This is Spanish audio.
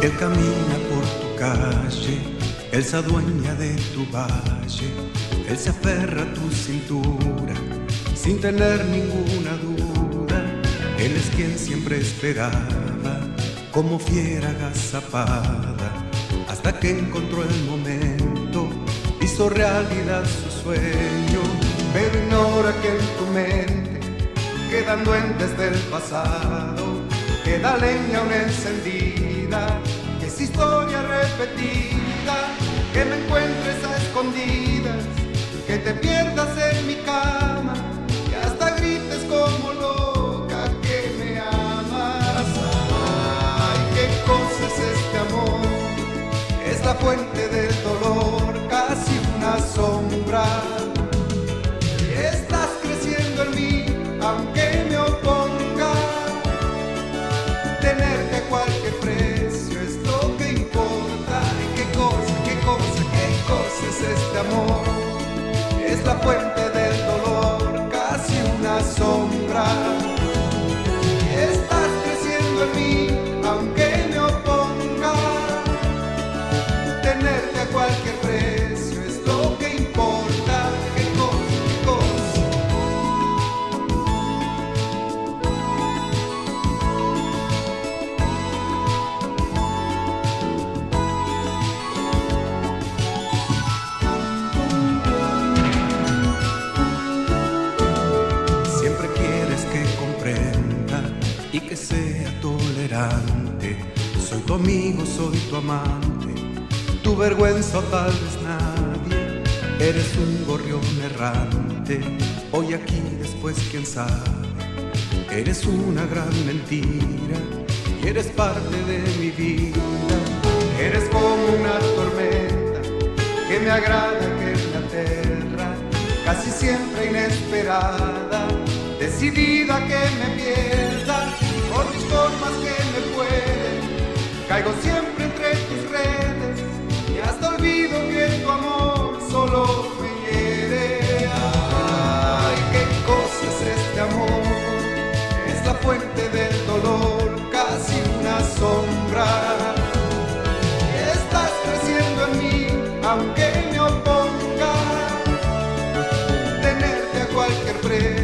Él camina por tu calle, Él se adueña de tu valle, Él se aferra a tu cintura sin tener ninguna duda. Él es quien siempre esperaba, como fiera agazapada, hasta que encontró el momento, hizo realidad su sueño, pero ignora que en tu mente quedan duendes del pasado, queda leña aún encendida historia repetida, que me encuentres a escondidas, que te pierdas en mi cama, que hasta grites como loca que me amas. Ay, qué cosa es este amor, es la fuente del dolor, casi una sombra. Estás creciendo en mí, aunque creciendo en y que sea tolerante. Soy tu amigo, soy tu amante, tu vergüenza tal vez nadie. Eres un gorrión errante, hoy aquí, después quién sabe. Eres una gran mentira y eres parte de mi vida. Eres como una tormenta que me agrada, que me aterra, casi siempre inesperada, decidida que me pierda Siempre entre tus redes y hasta olvido que tu amor solo me hiere. Ay, qué cosa es este amor, es la fuente del dolor, casi una sombra. Estás creciendo en mí, aunque me oponga. Tenerte a cualquier precio